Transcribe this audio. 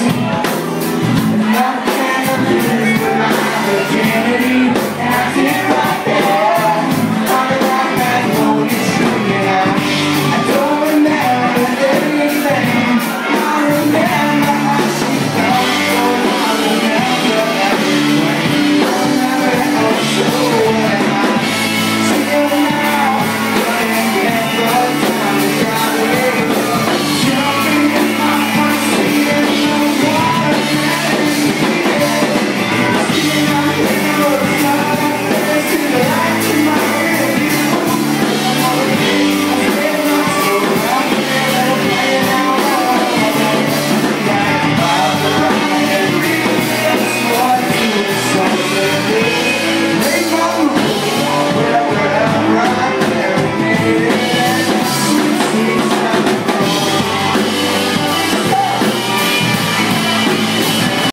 see.